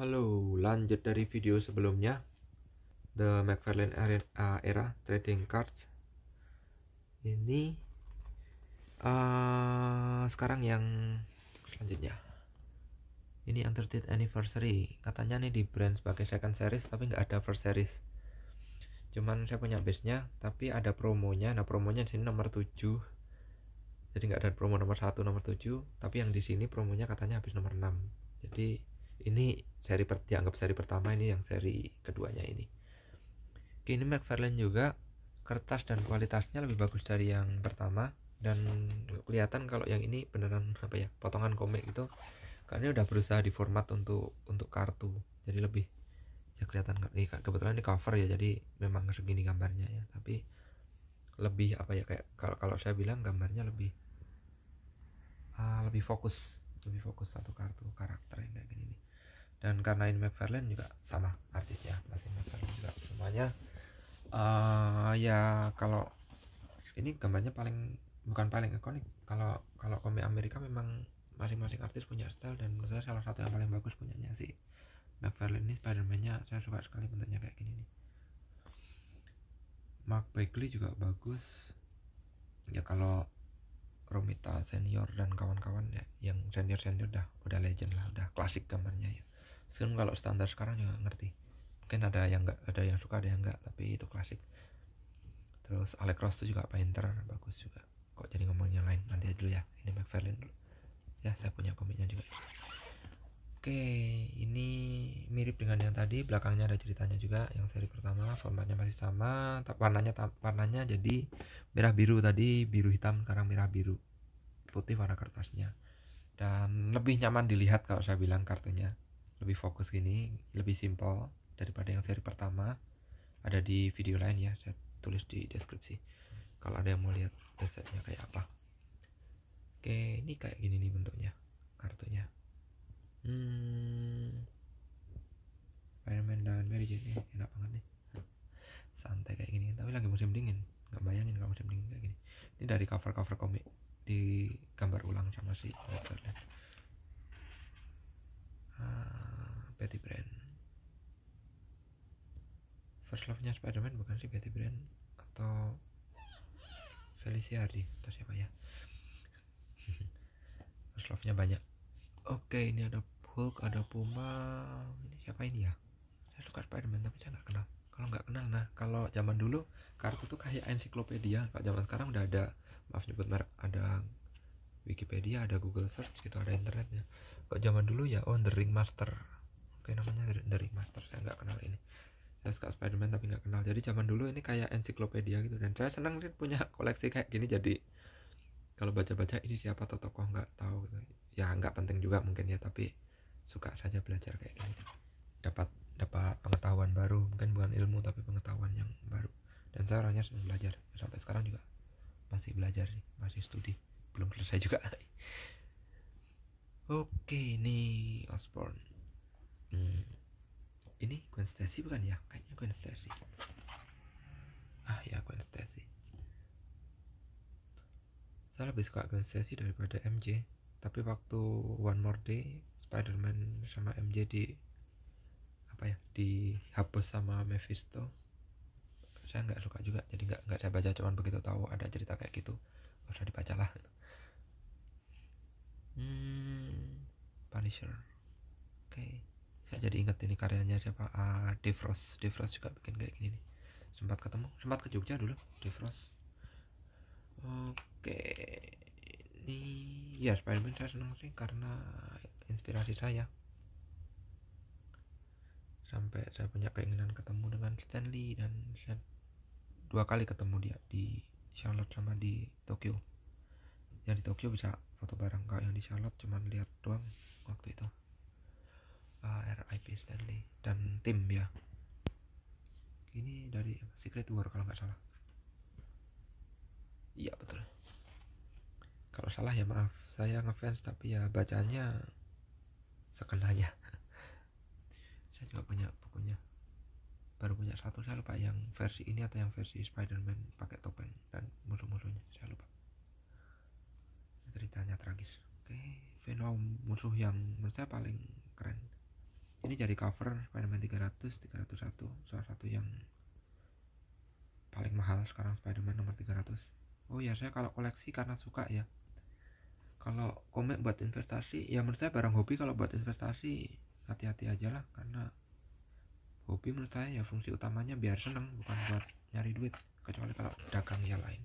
Halo, lanjut dari video sebelumnya. The McFarlane Era, Era Trading Cards. Ini uh, Sekarang yang selanjutnya. Ini 30th anniversary. Katanya nih di brand sebagai second series Tapi nggak ada first series. Cuman saya punya base nya Tapi ada promonya. Nah promonya di sini nomor 7 Jadi nggak ada promo nomor 1, nomor 7 Tapi yang di sini promonya katanya habis nomor 6 Jadi ini seri per, dianggap seri pertama ini yang seri keduanya ini. Kini McFarlane juga kertas dan kualitasnya lebih bagus dari yang pertama. Dan kelihatan kalau yang ini beneran apa ya potongan komik itu karena udah berusaha di format untuk untuk kartu. Jadi lebih ya kelihatan kebetulan ini cover ya jadi memang segini gambarnya ya. Tapi lebih apa ya kayak kalau kalau saya bilang gambarnya lebih uh, lebih fokus. Lebih fokus satu kartu karakter yang kayak gini nih dan karena ini McFarlane juga sama artisnya masih McFarlane juga semuanya. Uh, ya kalau ini gambarnya paling bukan paling ikonik. Kalau kalau komik Amerika memang masing-masing artis punya style dan menurut saya salah satu yang paling bagus punyanya si McFarlane ini Spiderman-nya. Saya suka sekali bentuknya kayak gini nih. Mark Bagley juga bagus. Ya kalau Romita senior dan kawan-kawan ya yang senior senior udah udah legend lah udah klasik gambarnya ya sekarang kalau standar sekarang juga ngerti. Mungkin ada yang nggak ada yang suka ada yang nggak tapi itu klasik. Terus Alex Ross itu juga painter bagus juga. Kok jadi ngomong yang lain? Nanti dulu ya. Ini McFarlane dulu. Ya saya punya komiknya juga. Oke, ini mirip dengan yang tadi. Belakangnya ada ceritanya juga. Yang seri pertama formatnya masih sama, warnanya warnanya jadi merah biru tadi, biru hitam sekarang merah biru. Putih warna kertasnya. Dan lebih nyaman dilihat kalau saya bilang kartunya lebih fokus gini lebih simpel daripada yang seri pertama. Ada di video lain ya saya tulis di deskripsi. Kalau ada yang mau lihat desainnya kayak apa. Oke ini kayak gini nih bentuknya kartunya. Hmm. Spiderman dan Mary Jane eh, enak banget nih. Santai kayak gini tapi lagi musim dingin. Nggak bayangin kalau musim dingin kayak gini. Ini dari cover cover komik di gambar ulang sama si Betty Brand First Love-nya Spider-Man bukan sih Betty Brand atau Felicia Hardy? Atau siapa ya? First Love-nya banyak. Oke ini ada Hulk ada Puma. Ini siapa ini ya? Saya suka Spider-Man tapi saya nggak kenal. Kalau nggak kenal nah kalau zaman dulu kartu tuh kayak ensiklopedia. Kalau zaman sekarang udah ada maaf nyebut merek ada Wikipedia ada Google Search gitu ada internetnya. Kalau zaman dulu ya oh The Ring Master kayak namanya dari, dari master saya nggak kenal ini saya suka Spiderman tapi nggak kenal. Jadi zaman dulu ini kayak ensiklopedia gitu. Dan saya senang nih punya koleksi kayak gini. Jadi kalau baca-baca ini siapa atau tokoh nggak tahu gitu. ya nggak penting juga mungkin ya tapi suka saja belajar kayak gini. Dapat dapat pengetahuan baru. Mungkin bukan ilmu tapi pengetahuan yang baru. Dan saya orangnya senang belajar. Sampai sekarang juga masih belajar nih masih studi. Belum selesai juga. Oke ini Osborne. Hmm, ini Gwen Stacy bukan ya? Kayaknya Gwen Stacy. Ah ya Gwen Stacy. Saya lebih suka Gwen Stacy daripada MJ tapi waktu One More Day Spider-Man sama MJ di apa ya dihapus sama Mephisto saya nggak suka juga. Jadi nggak nggak saya baca cuman begitu tahu ada cerita kayak gitu usah dibaca lah. Hmm, Punisher. Oke. okay saya jadi ingat ini karyanya siapa? Uh, Defrost Defrost juga bikin kayak gini nih. Sempat ketemu sempat ke Jogja dulu Defrost oke ini ya Spiderman saya senang sih karena inspirasi saya. Sampai saya punya keinginan ketemu dengan Stanley dan saya dua kali ketemu dia di Charlotte sama di Tokyo. Yang di Tokyo bisa foto bareng kalau yang di Charlotte cuman lihat doang Stanley dan tim ya. Ini dari Secret War kalau nggak salah. Iya betul. Kalau salah ya maaf. Saya ngefans tapi ya bacanya sekenanya. Saya juga punya bukunya. Baru punya satu saya lupa yang versi ini atau yang versi Spider-Man pakai topeng dan musuh-musuhnya. Saya lupa. Ceritanya tragis. Oke Venom musuh yang menurut saya paling keren ini jadi cover Spider-Man 300 301 salah satu yang paling mahal sekarang Spider-Man nomor 300 oh ya saya kalau koleksi karena suka ya. Kalau komik buat investasi ya menurut saya barang hobi kalau buat investasi hati-hati aja lah. Karena hobi menurut saya ya fungsi utamanya biar seneng bukan buat nyari duit. Kecuali kalau dagang ya lain.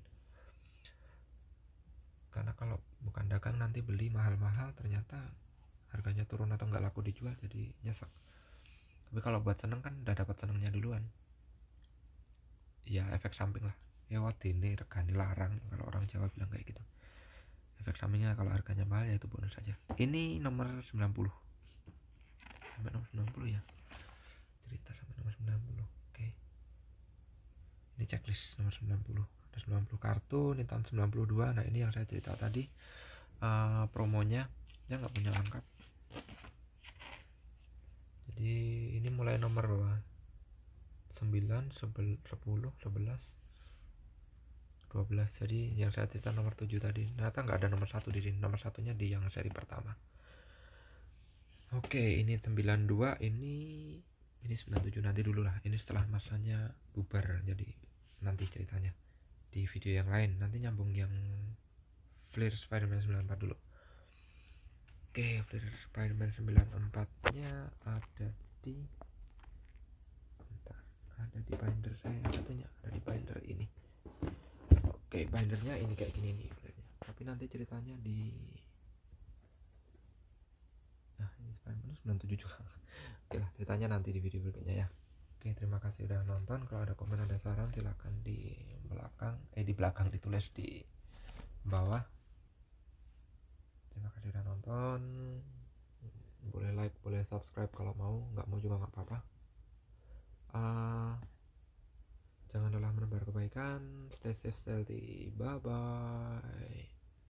Karena kalau bukan dagang nanti beli mahal-mahal ternyata harganya turun atau nggak laku dijual jadi nyesek. Tapi kalau buat seneng kan udah dapat senengnya duluan. Ya efek samping lah. Ya waktu ini regani larang kalau orang Jawa bilang kayak gitu. Efek sampingnya kalau harganya mahal ya itu bonus saja ini nomor 90 sampai nomor 90 ya? Cerita sampai nomor 90 oke. Ini checklist nomor 90 ada 90 kartu ini tahun 92 nah ini yang saya cerita tadi. Uh, promonya ya nggak punya lengkap jadi ini mulai nomor berapa 9 10 11 12 jadi yang saya cerita nomor 7 tadi. Ternyata nggak ada nomor satu di sini. Nomor satunya di yang seri pertama. Oke ini 92 ini ini 97 nanti dulu lah. Ini setelah masanya bubar. Jadi nanti ceritanya di video yang lain. Nanti nyambung yang Flare Spider-Man 94 dulu. Oke Flare Spider-Man 94 nya ada di bentar ada di binder saya katanya ada di binder ini kayak bindernya ini kayak gini nih tapi nanti ceritanya di nah ini Spiderman 97 juga. Oke lah ceritanya nanti di video berikutnya ya. Oke terima kasih udah nonton. Kalau ada komen ada saran silahkan di belakang eh di belakang ditulis di bawah. Terima kasih udah nonton. Boleh like boleh subscribe kalau mau. Nggak mau juga nggak apa-apa. Uh, Jangan lelah menebar kebaikan. Stay safe, healthy. Bye bye.